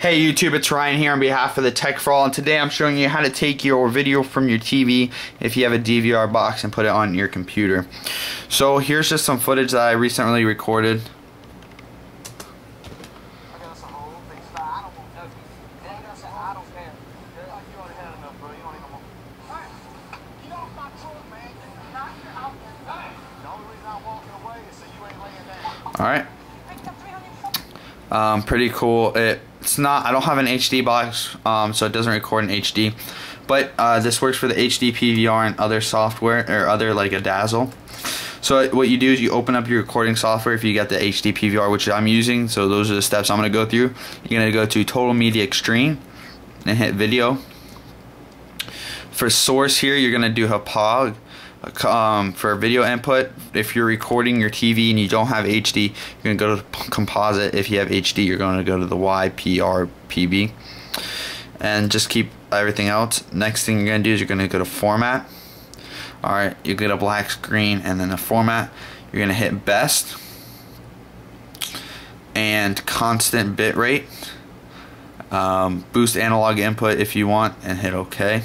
Hey YouTube, it's Ryan here on behalf of the Tech for All, and today I'm showing you how to take your video from your TV if you have a DVR box and put it on your computer. So here's just some footage that I recently recorded. Alright. Um, pretty cool. It, it's not, I don't have an HD box, um, so it doesn't record in HD. But uh, this works for the HD PVR and other software, or other like a Dazzle. So what you do is you open up your recording software if you got the HD PVR, which I'm using. So those are the steps I'm going to go through. You're going to go to Total Media Extreme and hit Video. For source here, you're going to do Hauppauge um, for video input, if you're recording your TV and you don't have HD, you're going to go to composite. If you have HD, you're going to go to the YPRPB. And just keep everything else. Next thing you're going to do is you're going to go to format. Alright, you get a black screen and then the format. You're going to hit best and constant bit rate. Um, boost analog input if you want and hit OK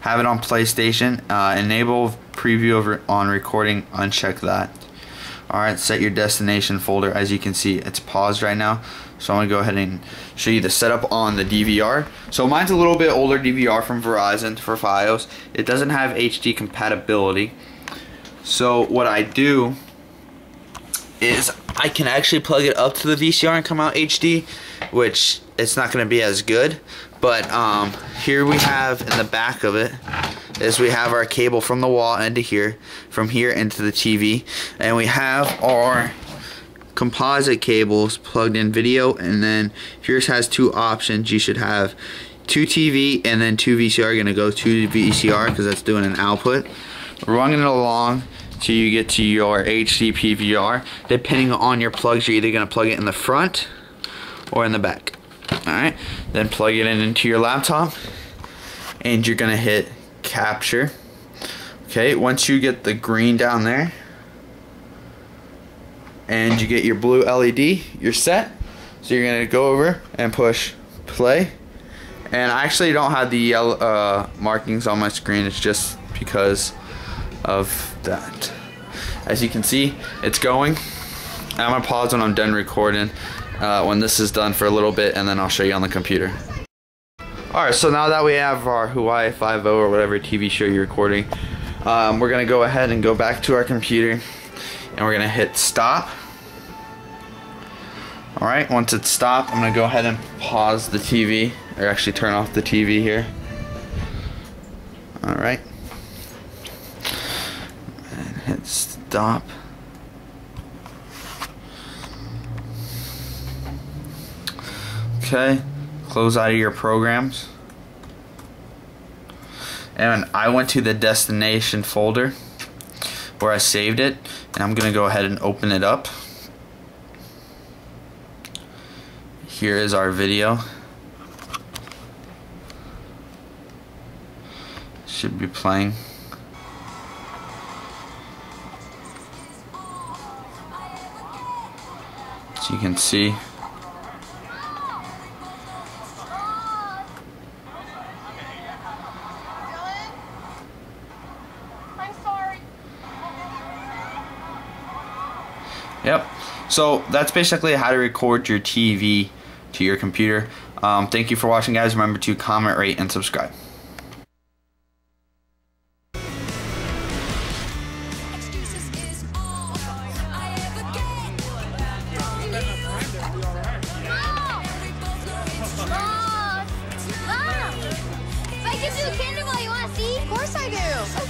have it on PlayStation. Uh, enable preview over on recording. Uncheck that. Alright, set your destination folder. As you can see, it's paused right now. So I'm going to go ahead and show you the setup on the DVR. So mine's a little bit older DVR from Verizon for Fios. It doesn't have HD compatibility. So what I do is I can actually plug it up to the VCR and come out HD, which it's not going to be as good. But um, here we have in the back of it is we have our cable from the wall into here, from here into the TV, and we have our composite cables plugged in video, and then yours has two options. You should have two TV and then two VCR. You're gonna go to VCR because that's doing an output. Running it along till you get to your HD PVR. Depending on your plugs, you're either gonna plug it in the front or in the back. Alright, then plug it in into your laptop and you're gonna hit capture. Okay, once you get the green down there and you get your blue LED, you're set. So you're gonna go over and push play. And I actually don't have the yellow uh, markings on my screen, it's just because of that. As you can see, it's going. I'm gonna pause when I'm done recording uh, when this is done for a little bit and then I'll show you on the computer. Alright, so now that we have our Hawaii 5.0 or whatever TV show you're recording, um, we're going to go ahead and go back to our computer and we're going to hit stop. Alright, once it's stopped, I'm going to go ahead and pause the TV, or actually turn off the TV here. Alright. And hit stop. Okay, close out of your programs. And I went to the destination folder where I saved it, and I'm gonna go ahead and open it up. Here is our video. Should be playing. As you can see. Yep. So that's basically how to record your TV to your computer. Um, thank you for watching, guys. Remember to comment, rate, and subscribe. Of course I do.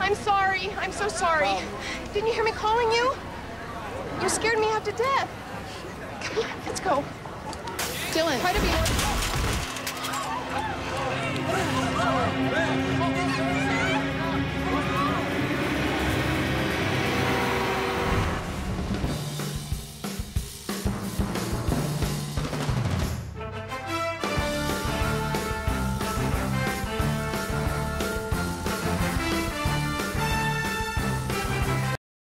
I'm sorry. I'm so sorry. Didn't you hear me calling you? You scared me half to death. Come on, let's go. Dylan, try to be.